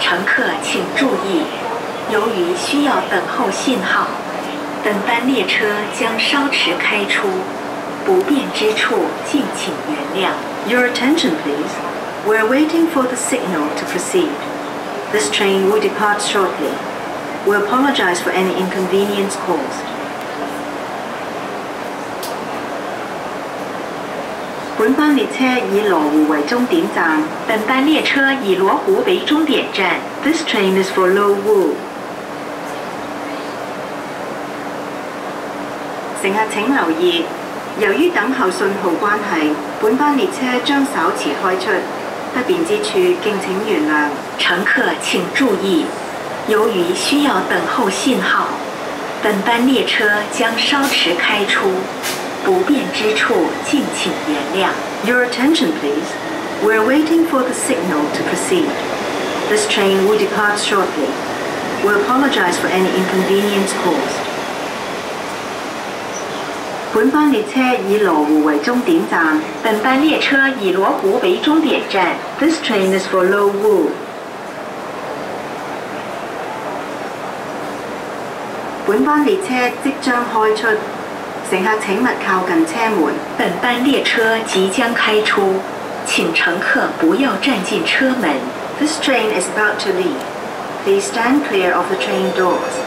乘客请注意，由于需要等候信号，本班列车将稍迟开出，不便之处敬请原谅。 Your attention, please. We're waiting for the signal to proceed. This train will depart shortly. We apologize for any inconvenience caused. 本班列車以羅湖為終點站。本班列车以罗湖为终点站。This train is for Lo Wu. 乘客請留意，由於等候信號關係，本班列車將稍遲開出，不便之處敬請原諒。乘客请注意，由于需要等候信号，本班列车将稍迟开出，不便之处敬请原谅。 Your attention, please. We're waiting for the signal to proceed. This train will depart shortly. We apologize for any inconvenience caused. 本班列车以罗湖为终点站。本班列车以罗湖为终点站。 This train is for Lo Wu. 本班列车即将开出， 乘客请勿靠近车门。本班列车即将开出，请乘客不要站进车门。This train is about to leave. Please stand clear of the train doors.